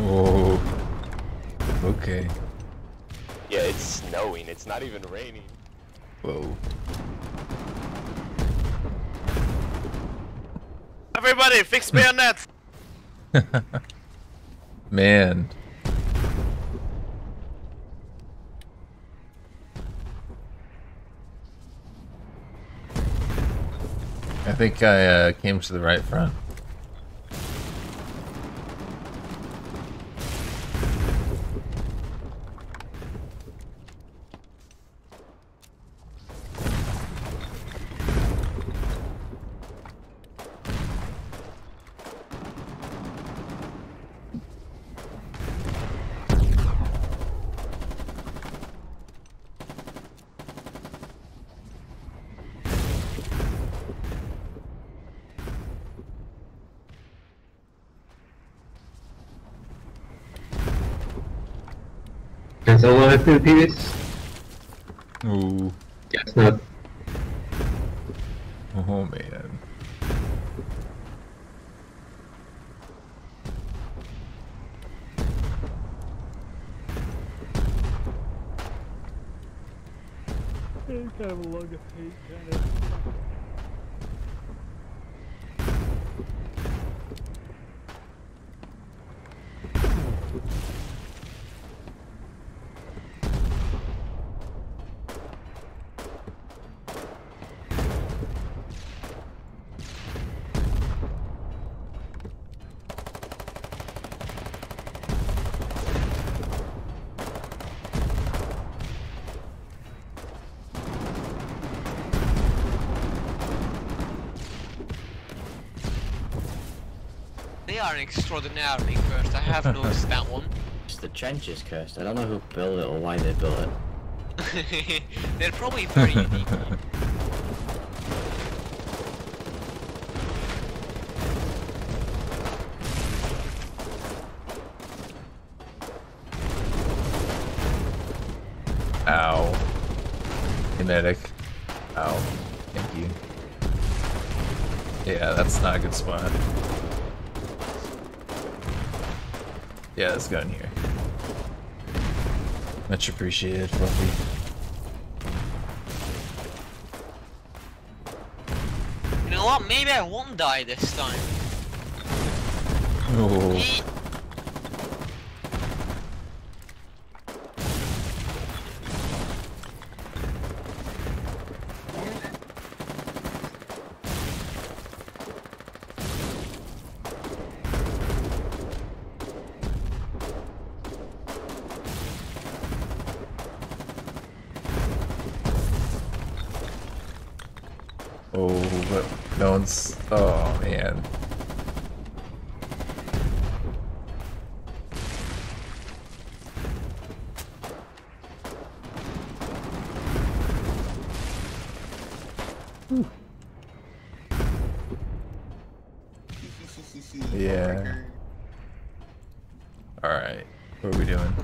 Oh. Okay. Yeah, it's snowing. It's not even raining. Whoa. Everybody, fix bayonet! Man. I think I uh, came to the right front. Can someone have two PVs? Ooh. Guess not. Oh man. kind of a lug of hate, kind of. They are extraordinarily cursed. I have noticed that one. It's the trench is cursed. I don't know who built it or why they built it. They're probably very unique. Ow. Kinetic. Ow. Thank you. Yeah, that's not a good spot. Yeah, let's go in here. Much appreciated, Fluffy. You know what? Maybe I won't die this time. Oh but no one's. Oh, man. Yeah. Alright. What are we doing?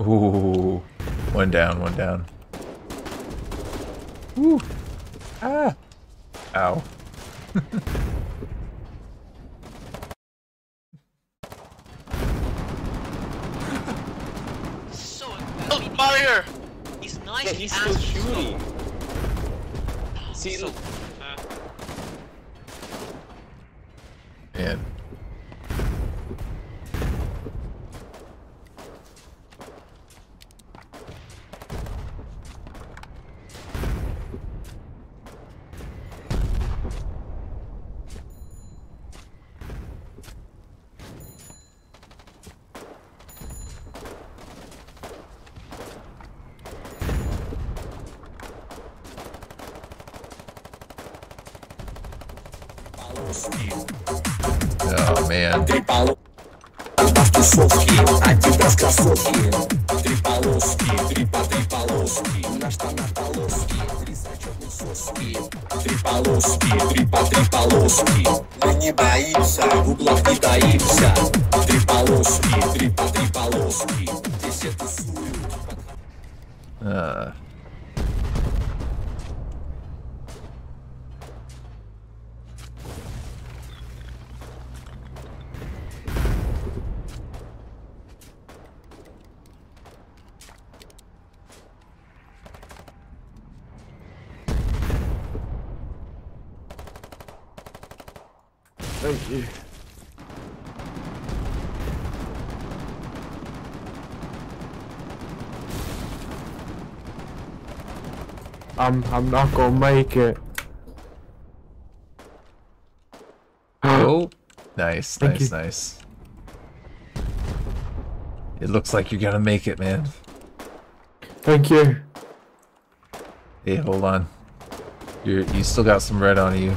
Ooh. One down, one down. Ooh. Ah. Ow. So Oh, barrier! He's nice. Yeah, he's still asks- shooting. See, So- look. Три полоски, три по три полоски Мы не боимся, в углах не таимся Три полоски, три по три полоски Здесь это суют э, I'm I'm not gonna make it. Oh, nice, Thank nice, you. nice. It looks like you're gonna make it, man. Thank you. Hey, hold on. You you still got some red on you.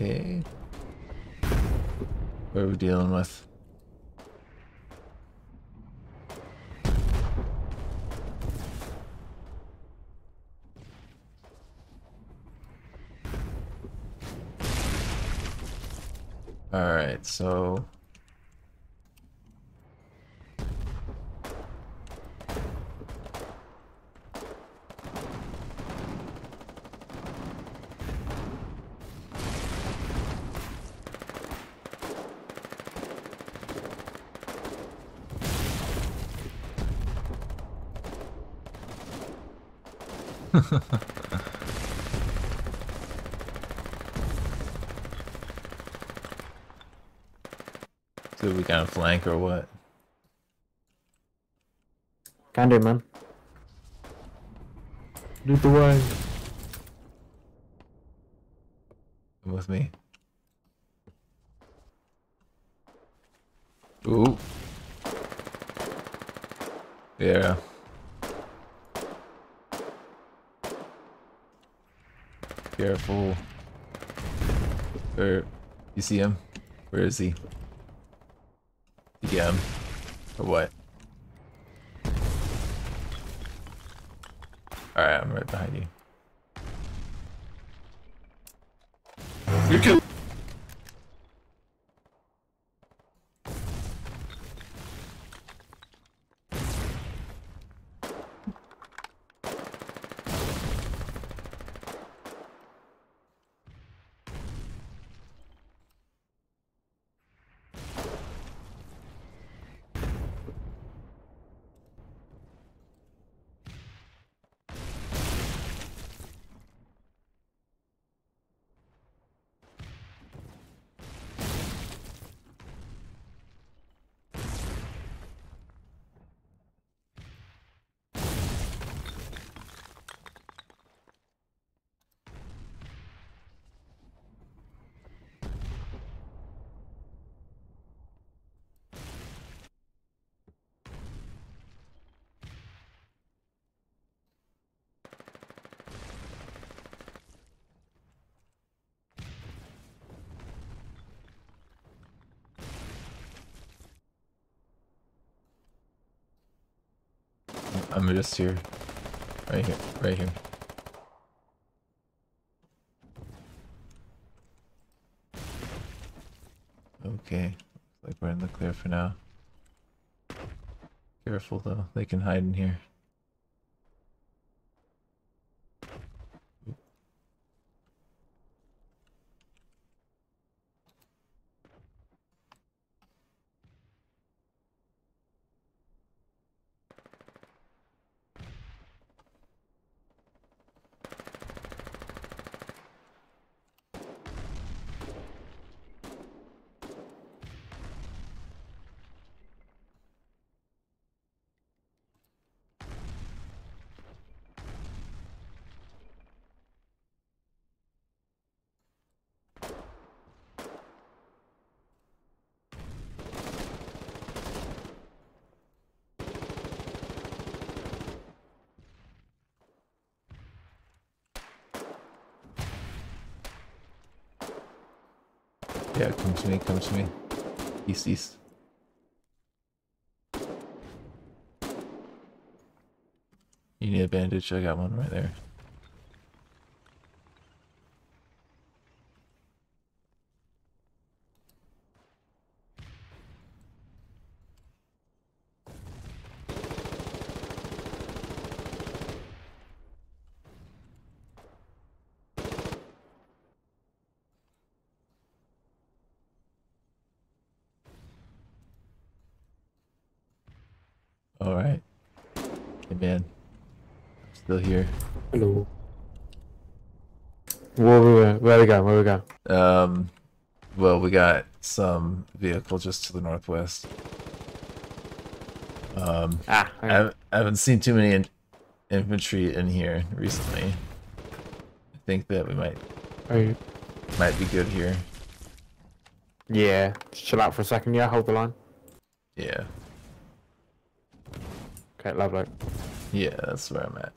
Okay. What are we dealing with? Alright, so... So we got a flank or what? Can do, man. Lead the way. Come with me. Ooh. Yeah. Careful. Where you see him? Where is he? Him? Or what? Alright, I'm right behind you. You can I'm just here. Right here. Right here. Okay. Looks like we're in the clear for now. Careful though, they can hide in here. Yeah, come to me, come to me. East, east. You need a bandage? I got one right there. All right. Hey man, still here. Hello. Where we go? Where we go? Where we go? Um, well, we got some vehicle just to the northwest. Um, Ah, I, haven't- I haven't seen too many in, infantry in here recently. I think that we might okay. might be good here. Yeah. Just chill out for a second. Yeah, hold the line. Yeah, Okay, lovely. yeah, that's where I'm at.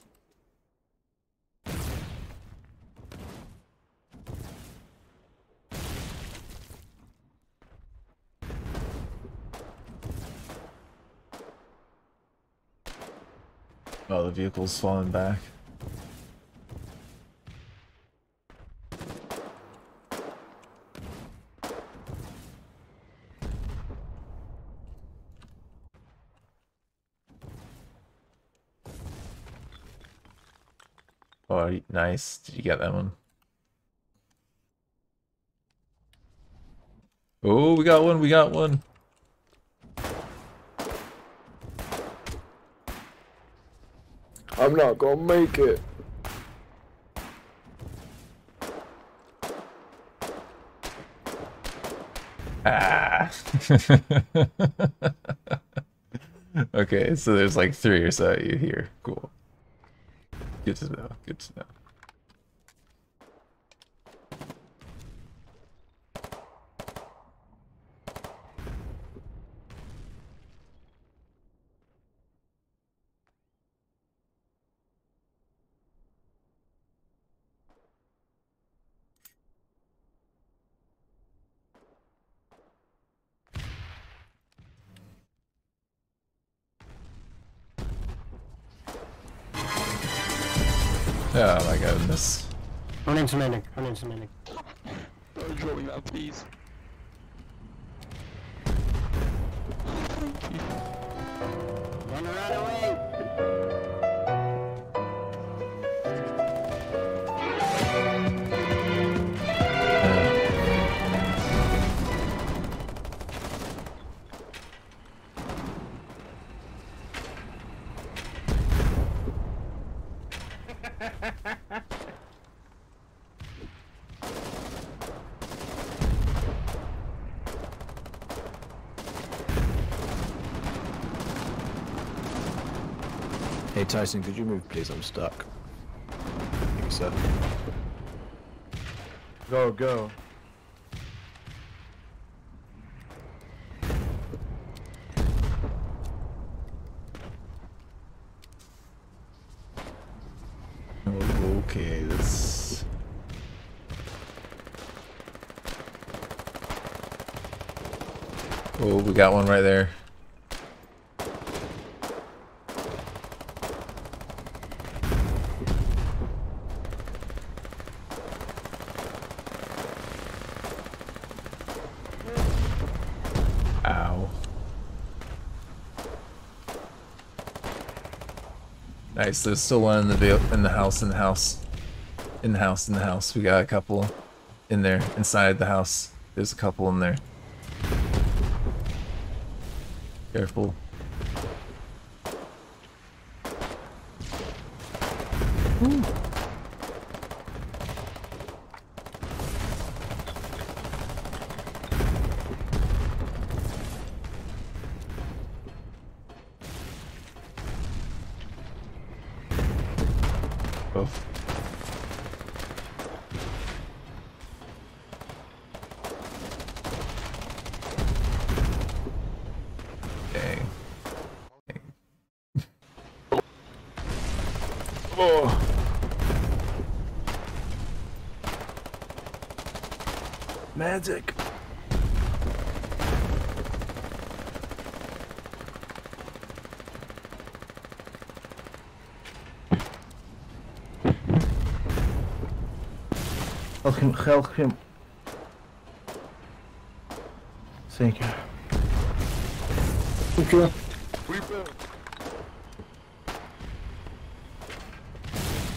Oh, the vehicle's falling back. Oh, nice. Did you get that one? Oh, we got one. We got one. I'm not gonna make it. Ah. okay, so there's like three or so you here. Cool. Good to know. Good to know. Oh my goodness. Run into landing. Run into landing. Oh, draw me out, please. Run right away. Tyson, could you move please? I'm stuck. Thank you, sir. Go, go. Oh, okay, let's. Oh, we got one right there. Ow. Nice. There's still one in the in the house. In the house. In the house. In the house. We got a couple in there. Inside the house. There's a couple in there. Careful. Oh. magic. Help him, help him. Thank you. Thank you. Rebuild.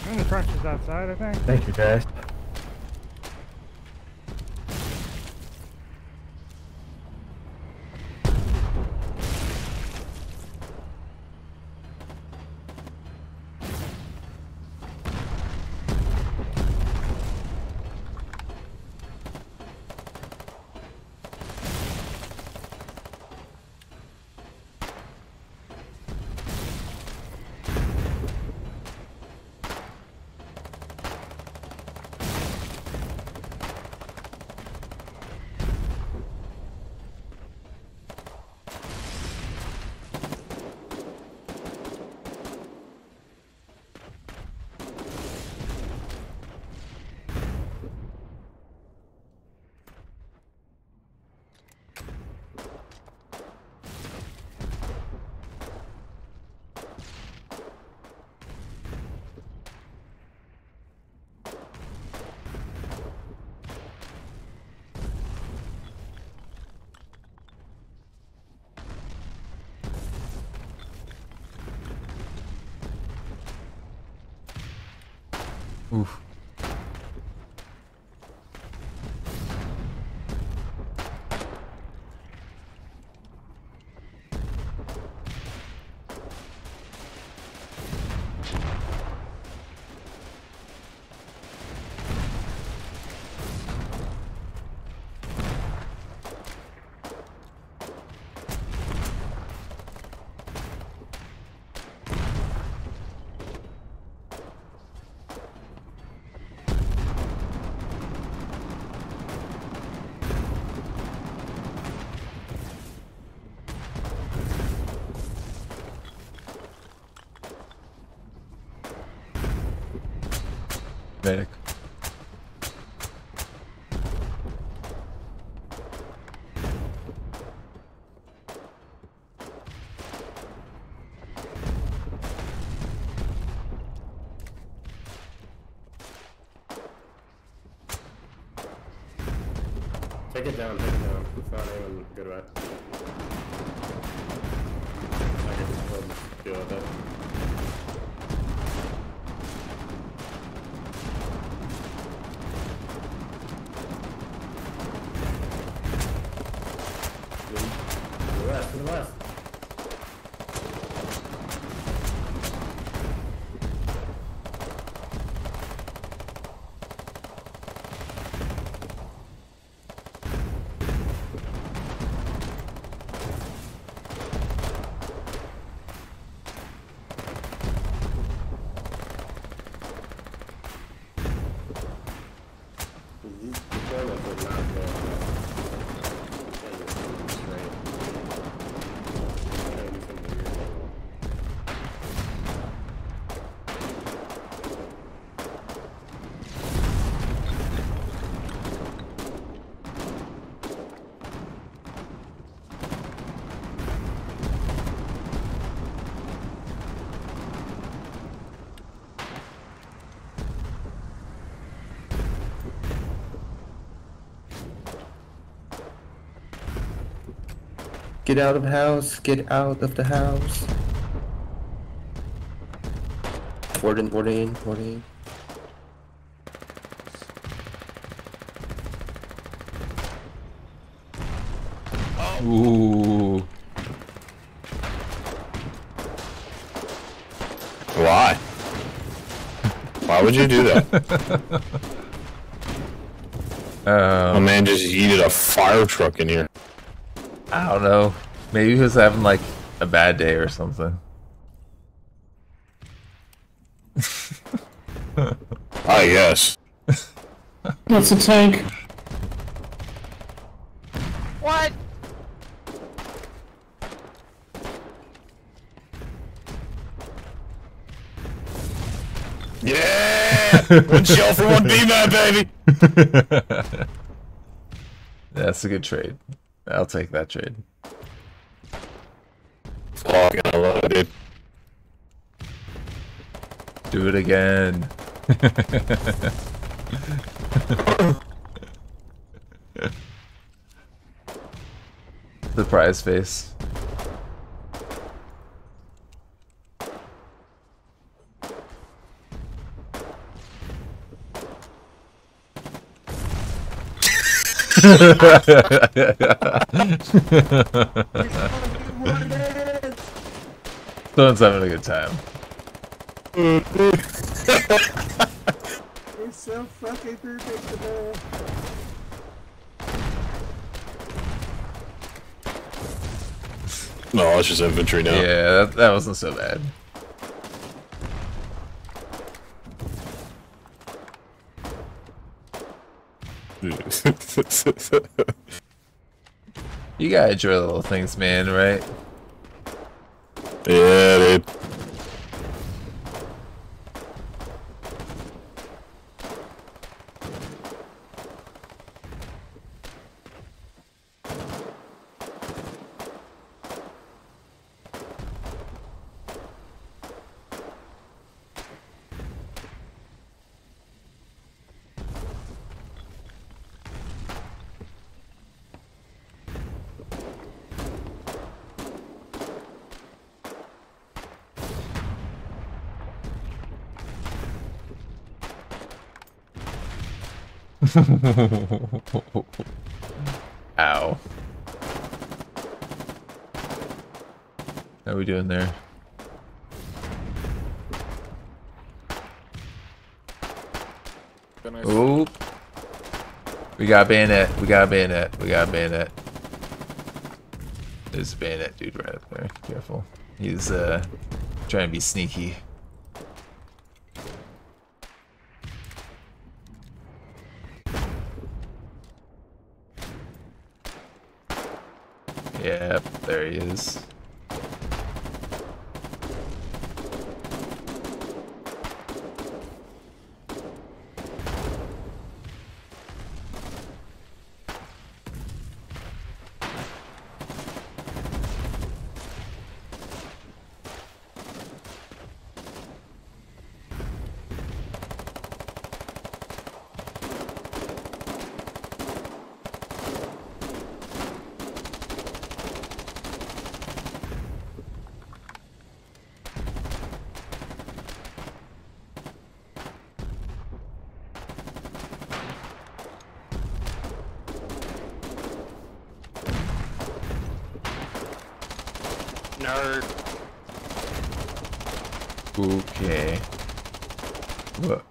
And the pressure's outside, I think. Thank you, guys. Oof. Medic. Take it down, take it down. It's not even good at I can just deal with it. West, to the west. These deployments are not going well. Can't just keep them straight. Gotta do something weird level. Get out of the house. Get out of the house. 14, 14, 14. Ooh. Why? Why would you do that? A Um, man just yeeted a fire truck in here. I don't know. Maybe he was having like a bad day or something. ah, yes. That's a tank. What? Yeah! one shell for one B-man, baby! That's a good trade. I'll take that trade. Fucking I love it, dude. Do it again. Surprise face. Someone's having a good time. It's so fucking predictable. No, it's just infantry now. Yeah, that, that wasn't so bad. You gotta enjoy the little things, man, right? Yeah, dude. Ow. How we doing there? Oop. We got a bayonet. We got a bayonet. We got a bayonet. There's a bayonet dude right up there. Careful. He's uh trying to be sneaky. Yep, there he is. Okay. What?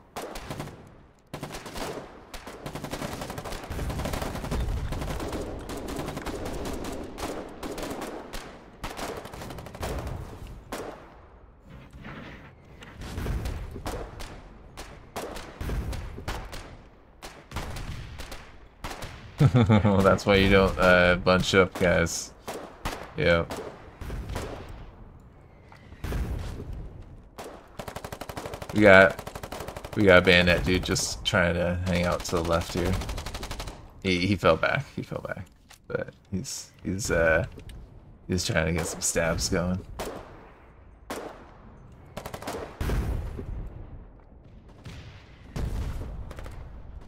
well, that's why you don't uh, bunch up, guys. Yep. We got we got a bayonet dude just trying to hang out to the left here. He he fell back. He fell back. But he's he's uh he's trying to get some stabs going.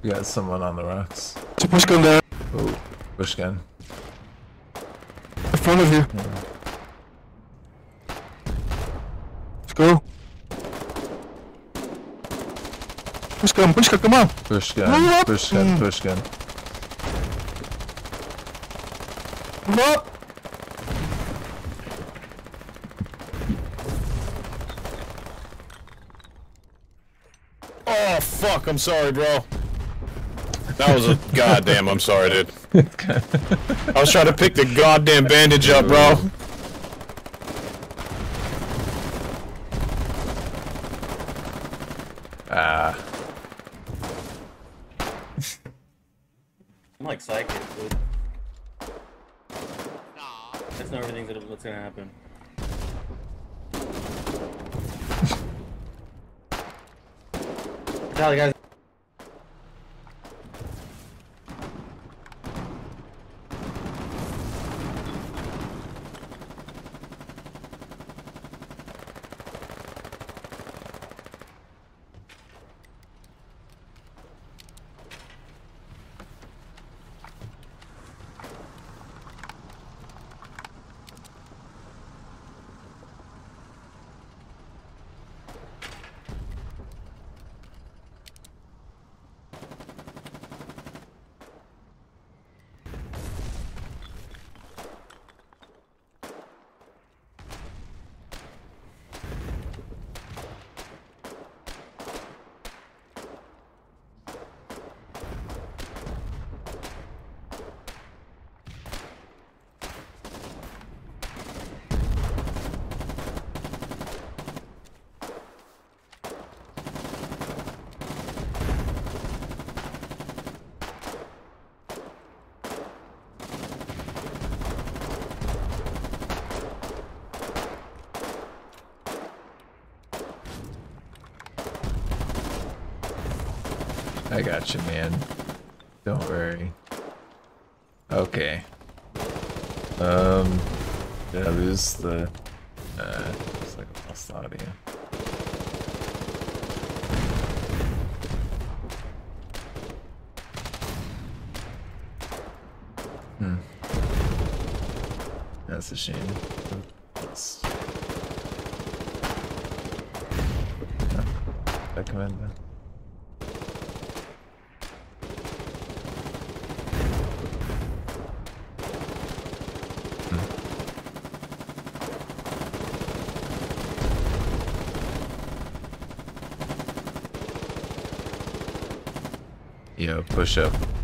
We got someone on the rocks. It's a push gun there. Oh, push gun. In front of you. Let's go. Push gun, push gun, come on. Push gun. Push gun. Mm. Push gun. Come up. Oh fuck, I'm sorry, bro. That was a goddamn, I'm sorry, dude. I was trying to pick the goddamn bandage up, bro. I got you, man. Don't worry. Okay. Um, did I the? Uh, it's like a lost audio. Hmm. That's a shame. Let's... Huh? Recommend that. Yo, push up.